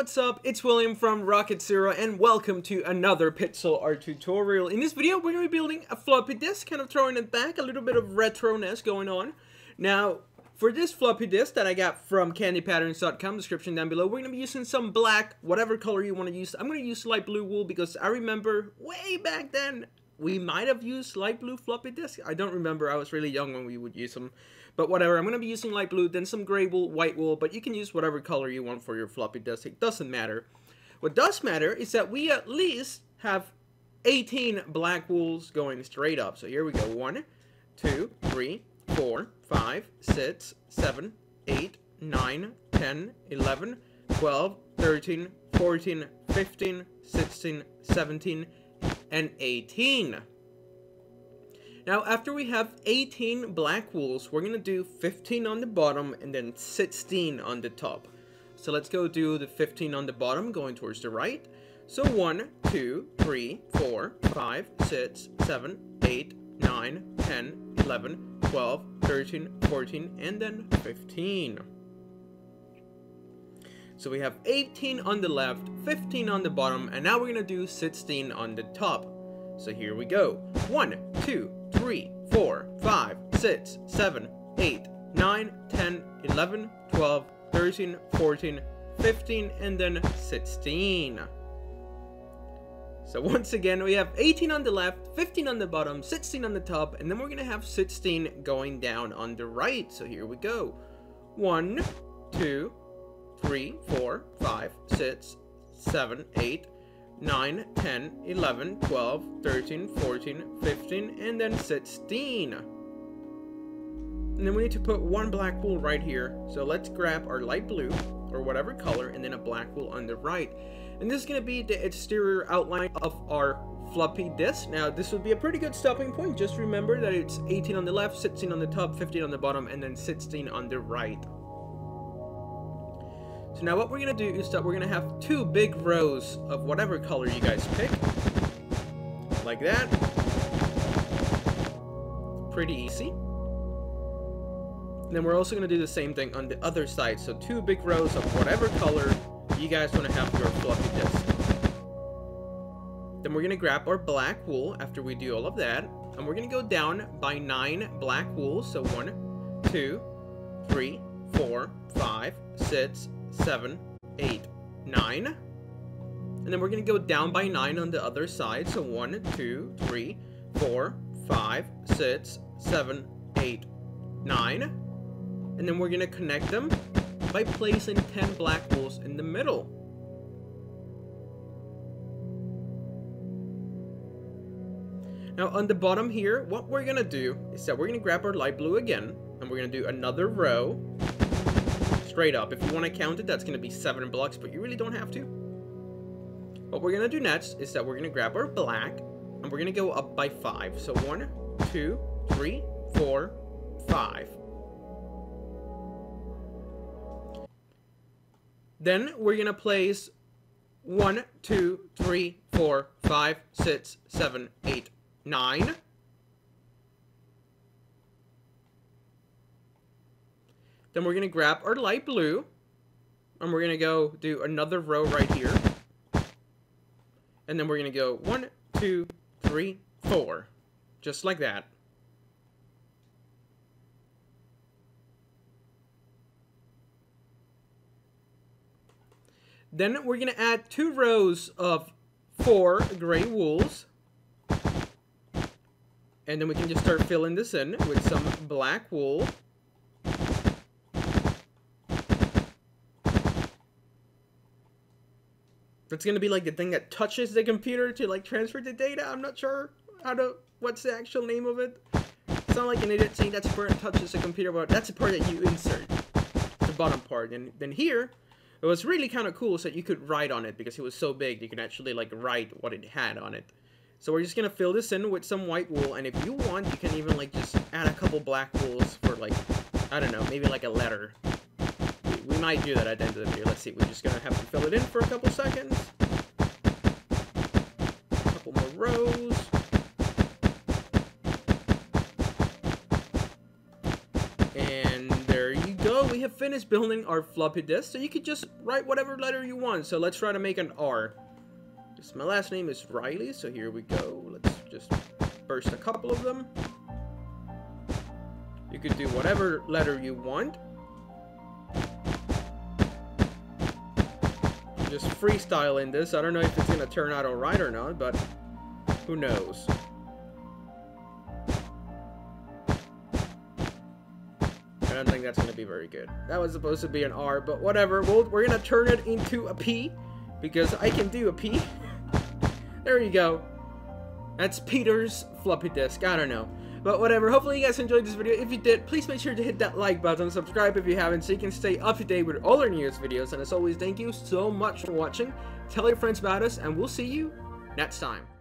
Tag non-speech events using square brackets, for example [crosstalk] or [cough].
what's up? It's William from Rocket Zero and welcome to another Pixel Art tutorial. In this video, we're going to be building a floppy disk, kind of throwing it back, a little bit of retro-ness going on. Now, for this floppy disk that I got from candypatterns.com, description down below, we're going to be using some black, whatever color you want to use. I'm going to use light blue wool because I remember way back then, we might have used light blue floppy disk. I don't remember, I was really young when we would use them. But whatever, I'm going to be using light blue, then some gray wool, white wool, but you can use whatever color you want for your floppy disk. It doesn't matter. What does matter is that we at least have 18 black wools going straight up. So here we go. 1, 2, 3, 4, 5, 6, 7, 8, 9, 10, 11, 12, 13, 14, 15, 16, 17, and 18. Now, after we have 18 black wools, we're going to do 15 on the bottom and then 16 on the top. So let's go do the 15 on the bottom, going towards the right. So 1, 2, 3, 4, 5, 6, 7, 8, 9, 10, 11, 12, 13, 14, and then 15. So we have 18 on the left, 15 on the bottom, and now we're to do 16 on the top. So here we go. 1, 2, 3, 4, 5, 6, 7, 8, 9, 10, 11, 12, 13, 14, 15, and then 16. So [laughs] once again, we have 18 on the left, 15 on the bottom, 16 on the top, and then we're going to have 16 going down on the right. So here we go. 1, 2, 3, 4, 5, 6, 7, 8, 9, 10, 11, 12, 13, 14, 15, and then 16. And then we need to put one black wool right here. So let's grab our light blue, or whatever color, and then a black wool on the right. And this is going to be the exterior outline of our floppy disk. Now, this would be a pretty good stopping point. Just remember that it's 18 on the left, 16 on the top, 15 on the bottom, and then 16 on the right. So now what we're going to do is that we're going to have two big rows of whatever color you guys pick. Like that. Pretty easy. And then we're also going to do the same thing on the other side. So two big rows of whatever color you guys want to have your fluffy disc. Then we're going to grab our black wool after we do all of that. And we're going to go down by nine black wool. So one, two, three, four, five, six, seven, eight, nine. And then we're going to go down by nine on the other side. So one, two, three, four, five, six, seven, eight, nine. And then we're going to connect them by placing 10 black wools in the middle. Now on the bottom here, what we're going to do is that we're going to grab our light blue again, and we're going to do another row straight up. If you want to count it, that's going to be seven blocks, but you really don't have to. What we're going to do next is that we're going to grab our black, and we're going to go up by five. So one, two, three, four, five. Then we're going to place one, two, three, four, five, six, seven, eight, nine. Then we're going to grab our light blue. And we're going to go do another row right here. And then we're going to go one, two, three, four. Just like that. Then we're going to add two rows of four gray wools. And then we can just start filling this in with some black wool. That's gonna be like the thing that touches the computer to like transfer the data. I'm not sure how to what's the actual name of it. It's not like an idiot saying that's part that touches the computer, but that's the part that you insert. The bottom part. And then here, it was really kind of cool so you could write on it because it was so big you could actually like write what it had on it. So we're just gonna fill this in with some white wool and if you want you can even like just add a couple black wools for like I don't know maybe like a letter we might do that at the end of the video. Let's see. We're just going to have to fill it in for a couple seconds. A couple more rows. And there you go. we have finished building our floppy disk, so you could just write whatever letter you want. So let's try to make an R. Just, my last name is Riley, so here we go. Let's just burst a couple of them. You could do whatever letter you want. Just freestyle in this. I don't know if it's gonna turn out alright or not, but who knows. I don't think that's going to be very good. That was supposed to be an R, but whatever. We'll, we're going to turn it into a P, because I can do a P. [laughs] there you go. That's Peter's floppy disk. I don't know. But whatever, hopefully you guys enjoyed this video. If you did, please make sure to hit that like button, subscribe if you haven't, so you can stay up to date with all our newest videos. And as always, thank you so much for watching. Tell your friends about us, and we'll see you next time.